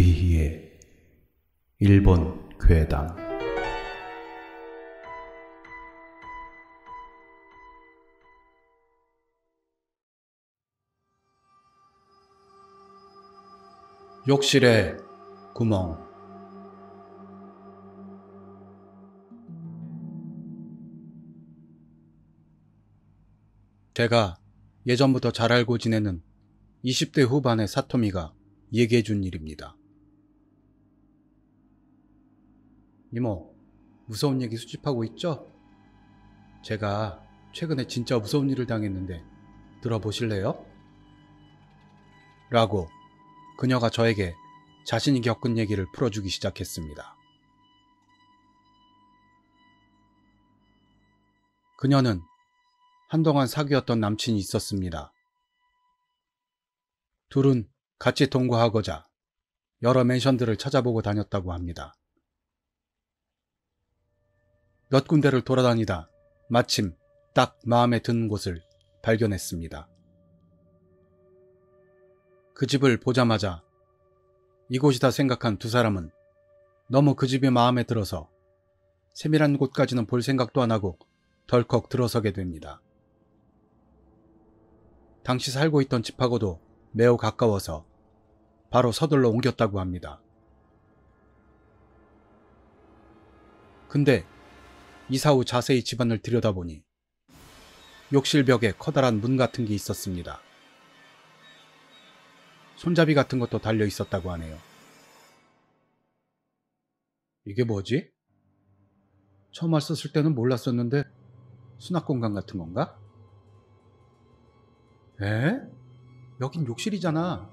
귀희의 일본 괴담 욕실의 구멍 제가 예전부터 잘 알고 지내는 20대 후반의 사토미가 얘기해 준 일입니다. 이모, 무서운 얘기 수집하고 있죠? 제가 최근에 진짜 무서운 일을 당했는데 들어보실래요? 라고 그녀가 저에게 자신이 겪은 얘기를 풀어주기 시작했습니다. 그녀는 한동안 사귀었던 남친이 있었습니다. 둘은 같이 동거하고자 여러 맨션들을 찾아보고 다녔다고 합니다. 몇 군데를 돌아다니다 마침 딱 마음에 드는 곳을 발견했습니다. 그 집을 보자마자 이곳이다 생각한 두 사람은 너무 그 집이 마음에 들어서 세밀한 곳까지는 볼 생각도 안 하고 덜컥 들어서게 됩니다. 당시 살고 있던 집하고도 매우 가까워서 바로 서둘러 옮겼다고 합니다. 근데 이사 후 자세히 집안을 들여다보니 욕실 벽에 커다란 문 같은 게 있었습니다. 손잡이 같은 것도 달려 있었다고 하네요. 이게 뭐지? 처음 왔었을 때는 몰랐었는데 수납 공간 같은 건가? 에? 여긴 욕실이잖아.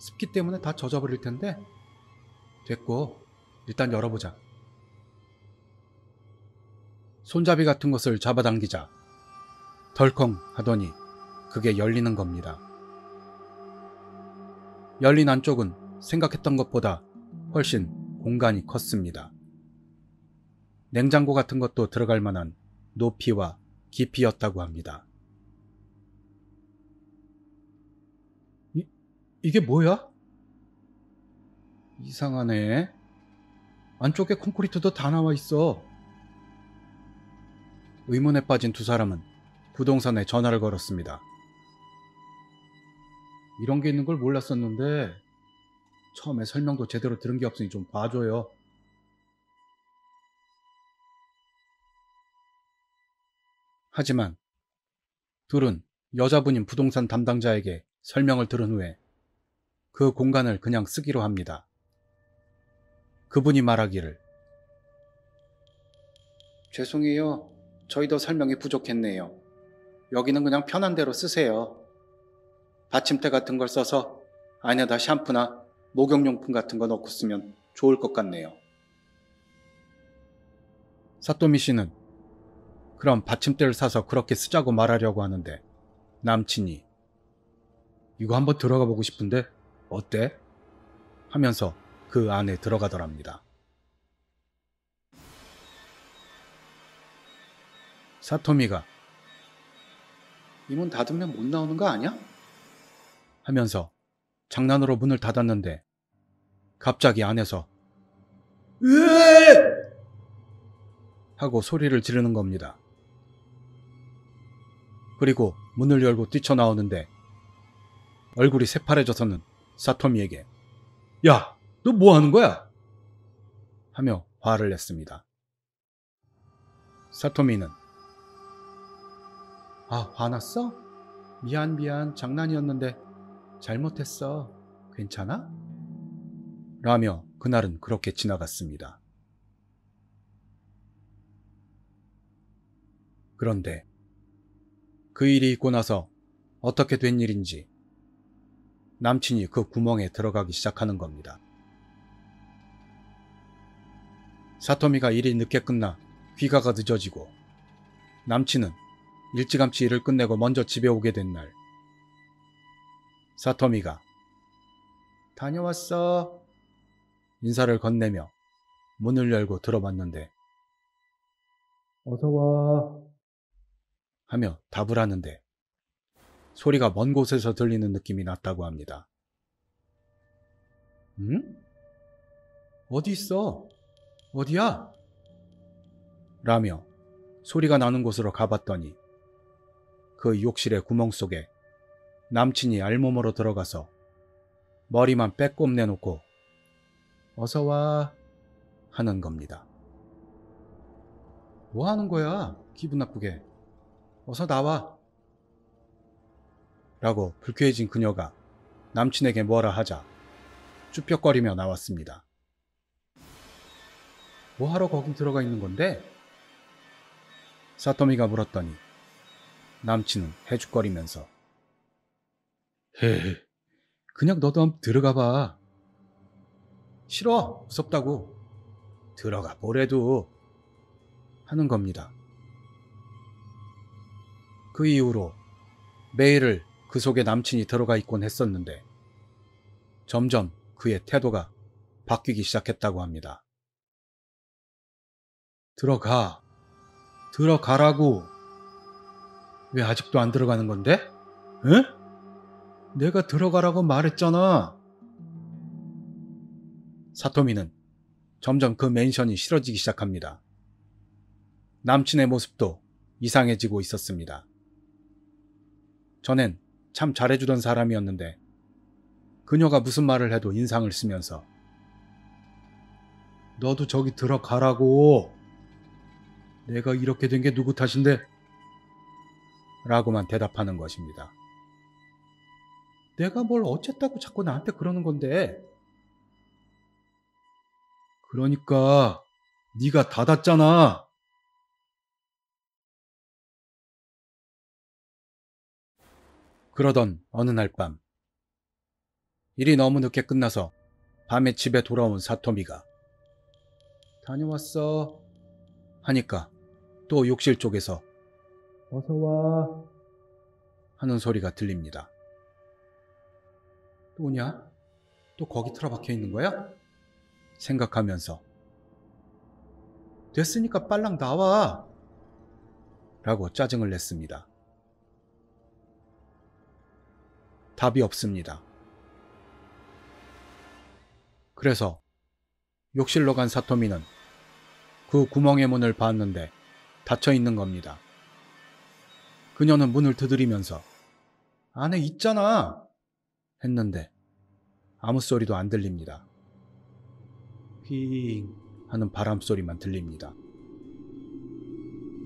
습기 때문에 다 젖어버릴 텐데. 됐고, 일단 열어보자. 손잡이 같은 것을 잡아당기자 덜컹 하더니 그게 열리는 겁니다. 열린 안쪽은 생각했던 것보다 훨씬 공간이 컸습니다. 냉장고 같은 것도 들어갈 만한 높이와 깊이였다고 합니다. 이, 이게 뭐야? 이상하네. 안쪽에 콘크리트도 다 나와 있어. 의문에 빠진 두 사람은 부동산에 전화를 걸었습니다. 이런 게 있는 걸 몰랐었는데 처음에 설명도 제대로 들은 게 없으니 좀 봐줘요. 하지만 둘은 여자분인 부동산 담당자에게 설명을 들은 후에 그 공간을 그냥 쓰기로 합니다. 그분이 말하기를 죄송해요. 저희도 설명이 부족했네요. 여기는 그냥 편한 대로 쓰세요. 받침대 같은 걸 써서 안에다 샴푸나 목욕용품 같은 거 넣고 쓰면 좋을 것 같네요. 사토미 씨는 그럼 받침대를 사서 그렇게 쓰자고 말하려고 하는데 남친이 이거 한번 들어가 보고 싶은데 어때? 하면서 그 안에 들어가더랍니다. 사토미가 이 문 닫으면 못 나오는 거 아니야? 하면서 장난으로 문을 닫았는데 갑자기 안에서 으 하고 소리를 지르는 겁니다. 그리고 문을 열고 뛰쳐나오는데 얼굴이 새파래져서는 사토미에게 야, 너 뭐 하는 거야? 하며 화를 냈습니다. 사토미는 아, 화났어? 미안, 미안. 장난이었는데 잘못했어. 괜찮아? 라며 그날은 그렇게 지나갔습니다. 그런데 그 일이 있고 나서 어떻게 된 일인지 남친이 그 구멍에 들어가기 시작하는 겁니다. 사토미가 일이 늦게 끝나 귀가가 늦어지고 남친은 일찌감치 일을 끝내고 먼저 집에 오게 된 날, 사토미가 다녀왔어. 인사를 건네며 문을 열고 들어봤는데 어서 와 하며 답을 하는데 소리가 먼 곳에서 들리는 느낌이 났다고 합니다. 응? 어디 있어? 어디야? 라며 소리가 나는 곳으로 가봤더니 그 욕실의 구멍 속에 남친이 알몸으로 들어가서 머리만 빼꼼 내놓고 어서 와 하는 겁니다. 뭐 하는 거야? 기분 나쁘게. 어서 나와. 라고 불쾌해진 그녀가 남친에게 뭐라 하자 쭈뼛거리며 나왔습니다. 뭐 하러 거긴 들어가 있는 건데? 사토미가 물었더니 남친은 해죽거리면서 헤 그냥 너도 한번 들어가 봐. 싫어 무섭다고 들어가 보래도 하는 겁니다. 그 이후로 매일을 그 속에 남친이 들어가 있곤 했었는데 점점 그의 태도가 바뀌기 시작했다고 합니다. 들어가. 들어가라고. 왜 아직도 안 들어가는 건데? 응? 내가 들어가라고 말했잖아. 사토미는 점점 그 맨션이 싫어지기 시작합니다. 남친의 모습도 이상해지고 있었습니다. 전엔 참 잘해주던 사람이었는데 그녀가 무슨 말을 해도 인상을 쓰면서 너도 저기 들어가라고 내가 이렇게 된 게 누구 탓인데? 라고만 대답하는 것입니다. 내가 뭘 어쨌다고 자꾸 나한테 그러는 건데 그러니까 네가 닫았잖아. 그러던 어느 날 밤, 일이 너무 늦게 끝나서 밤에 집에 돌아온 사토미가 다녀왔어 하니까 또 욕실 쪽에서 어서 와 하는 소리가 들립니다. 또냐? 또 거기 틀어박혀 있는 거야? 생각하면서 됐으니까 빨랑 나와 라고 짜증을 냈습니다. 답이 없습니다. 그래서 욕실로 간 사토미는 그 구멍의 문을 봤는데 닫혀 있는 겁니다. 그녀는 문을 두드리면서 안에 있잖아 했는데 아무 소리도 안 들립니다. 휘잉 하는 바람 소리만 들립니다.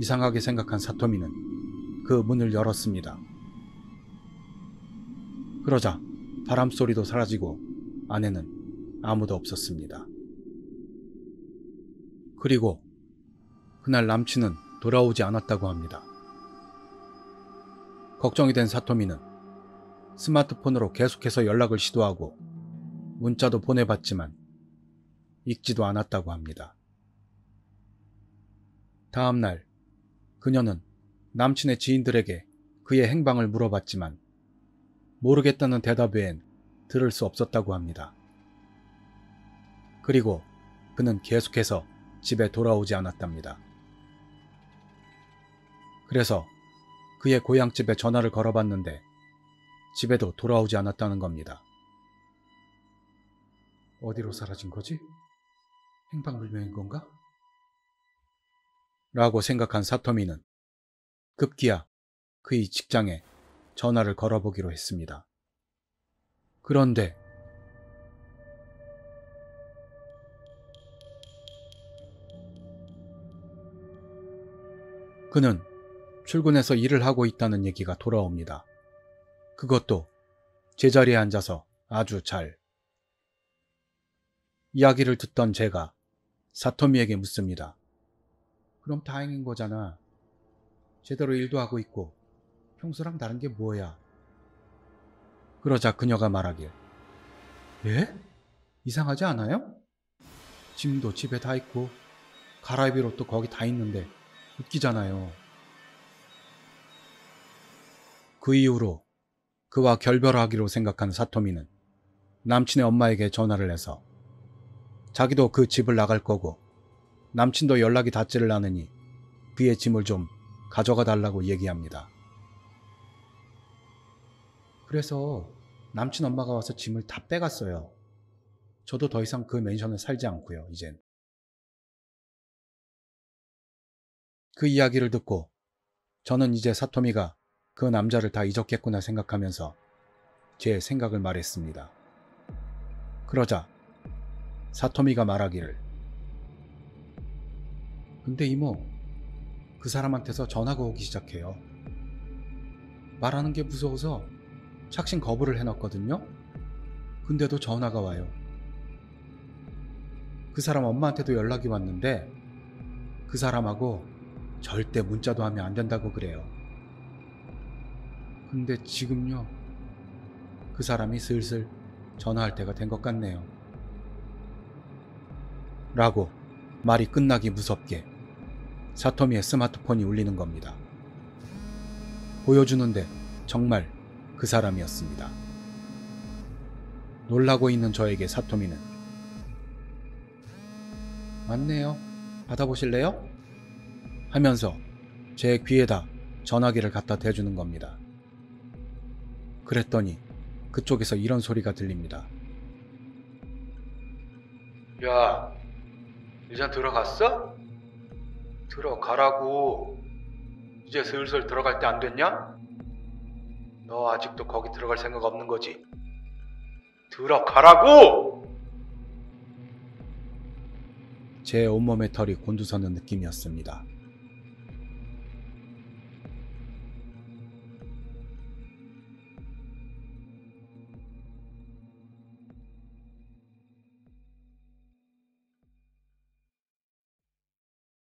이상하게 생각한 사토미는 그 문을 열었습니다. 그러자 바람 소리도 사라지고 안에는 아무도 없었습니다. 그리고 그날 남친은 돌아오지 않았다고 합니다. 걱정이 된 사토미는 스마트폰으로 계속해서 연락을 시도하고 문자도 보내봤지만 읽지도 않았다고 합니다. 다음 날 그녀는 남친의 지인들에게 그의 행방을 물어봤지만 모르겠다는 대답 외엔 들을 수 없었다고 합니다. 그리고 그는 계속해서 집에 돌아오지 않았답니다. 그래서 그의 고향집에 전화를 걸어봤는데 집에도 돌아오지 않았다는 겁니다. 어디로 사라진 거지? 행방불명인 건가? 라고 생각한 사토미는 급기야 그의 직장에 전화를 걸어보기로 했습니다. 그런데 그는 출근해서 일을 하고 있다는 얘기가 돌아옵니다. 그것도 제자리에 앉아서 아주 잘. 이야기를 듣던 제가 사토미에게 묻습니다. 그럼 다행인 거잖아. 제대로 일도 하고 있고 평소랑 다른 게 뭐야? 그러자 그녀가 말하길. 예? 이상하지 않아요? 짐도 집에 다 있고 갈아입을 옷도 거기 다 있는데 웃기잖아요. 그 이후로 그와 결별하기로 생각한 사토미는 남친의 엄마에게 전화를 해서 자기도 그 집을 나갈 거고 남친도 연락이 닿지를 않으니 그의 짐을 좀 가져가 달라고 얘기합니다. 그래서 남친 엄마가 와서 짐을 다 빼갔어요. 저도 더 이상 그 맨션에 살지 않고요, 이젠. 그 이야기를 듣고 저는 이제 사토미가 그 남자를 다 잊었겠구나 생각하면서 제 생각을 말했습니다. 그러자 사토미가 말하기를 근데 이모 그 사람한테서 전화가 오기 시작해요. 말하는 게 무서워서 착신 거부를 해놨거든요. 근데도 전화가 와요. 그 사람 엄마한테도 연락이 왔는데 그 사람하고 절대 문자도 하면 안 된다고 그래요. 근데 지금요. 그 사람이 슬슬 전화할 때가 된 것 같네요. 라고 말이 끝나기 무섭게 사토미의 스마트폰이 울리는 겁니다. 보여주는데 정말 그 사람이었습니다. 놀라고 있는 저에게 사토미는 맞네요. 받아보실래요? 하면서 제 귀에다 전화기를 갖다 대주는 겁니다. 그랬더니 그쪽에서 이런 소리가 들립니다. 야, 이제 들어갔어? 들어가라고. 이제 슬슬 들어갈 때 안 됐냐? 너 아직도 거기 들어갈 생각 없는 거지? 들어가라고! 제 온몸의 털이 곤두서는 느낌이었습니다.